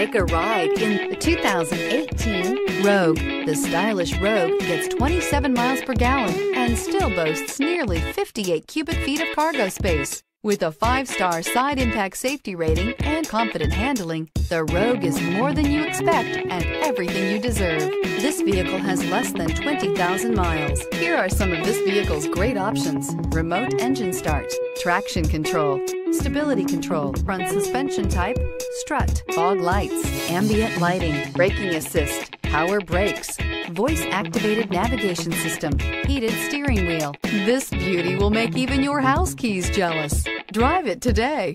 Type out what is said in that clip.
Take a ride in the 2018 Rogue. The stylish Rogue gets 27 miles per gallon and still boasts nearly 58 cubic feet of cargo space. With a five-star side impact safety rating and confident handling, the Rogue is more than you expect and everything you deserve. This vehicle has less than 20,000 miles. Here are some of this vehicle's great options. Remote engine start, traction control, stability control, front suspension type, strut, fog lights, ambient lighting, braking assist, power brakes, voice activated navigation system, heated steering wheel. This beauty will make even your house keys jealous. Drive it today.